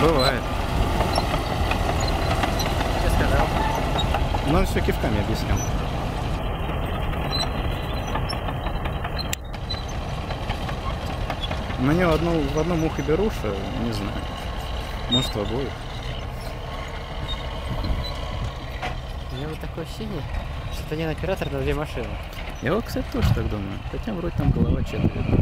Бывает. Я сказал. Ну, но все кивками объяснял. Мне в одну в одном ухе беруши, э, не знаю. Может, в обоих. У меня вот такое ощущение, что это не оператор на две машины. Я вот, кстати, тоже так думаю. Хотя вроде там голова чего-то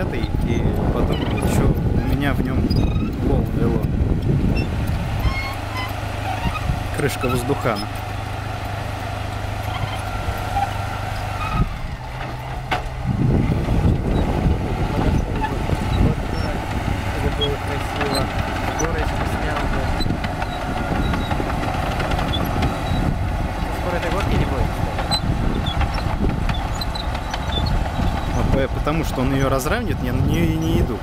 450 и подумай, что у меня в нем пол вело. Крышка воздухана. Потому что он ее разравнит, я на нее и не иду.